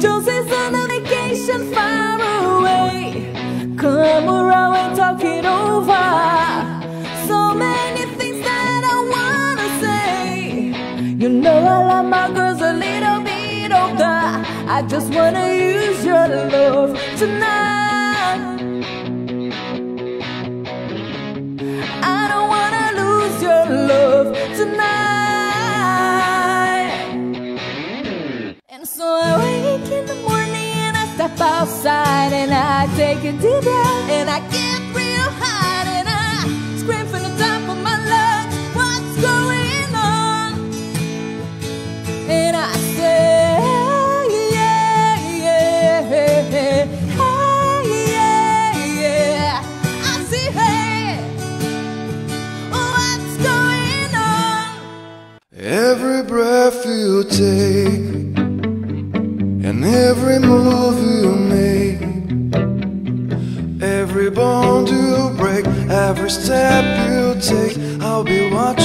Josie's on a vacation far away. Come around and talk it over. So many things that I wanna say. You know I love my girls a little bit older. I just wanna use your love tonight. Step outside and I take a deep breath and I get real hot and I scream from the top of my lungs, what's going on? And I say, yeah, yeah, hey, yeah, yeah. I say, hey, what's going on? Every breath you take every move you make, every bond you break, every step you take, I'll be watching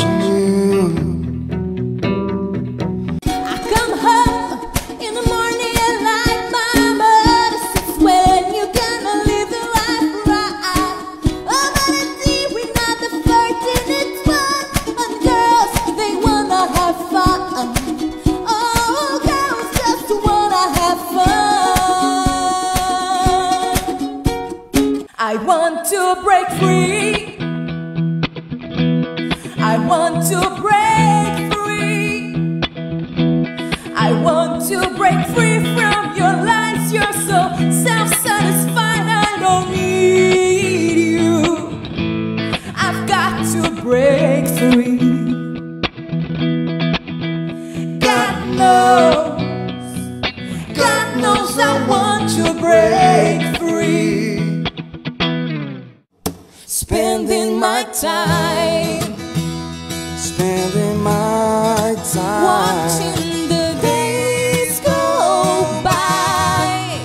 to break free. I want to break free. I want to break free from your lies. You're so self-satisfied. I don't need you. I've got to break free. God knows, God knows I want to break Spending my time Spending my time. Watching the days go by,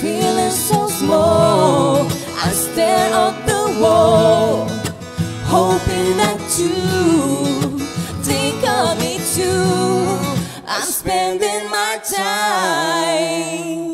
feeling so small. I stare at the wall, hoping that you think of me too. I'm spending my time